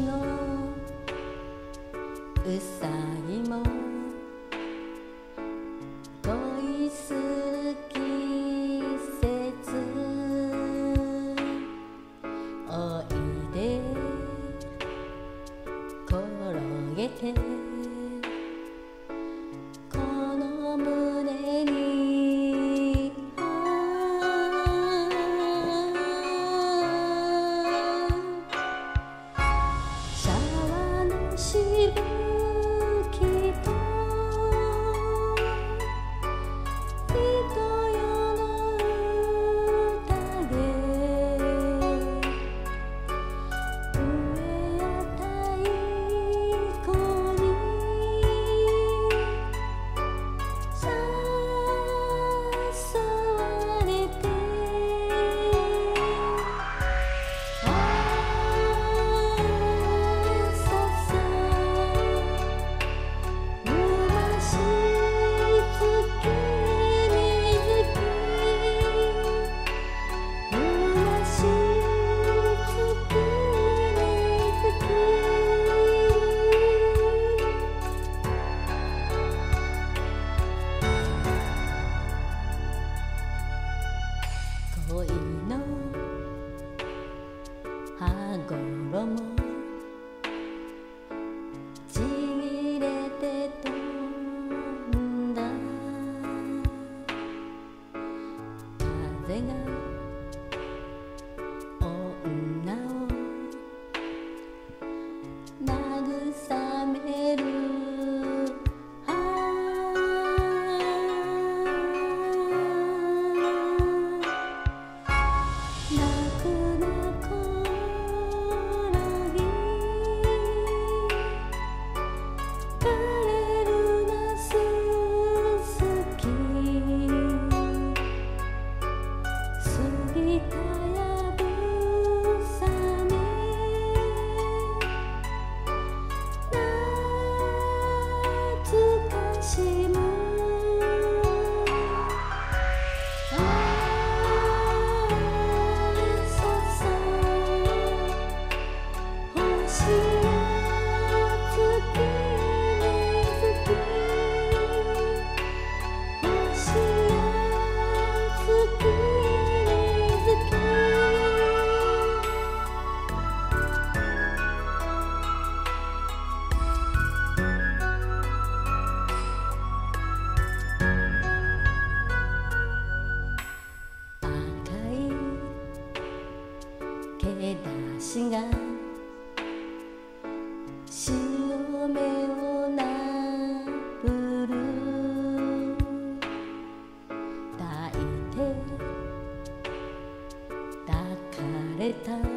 のうさぎも恋すきせ節おいで転げて you. 手出しが潮目をなぶる。抱いて抱かれた。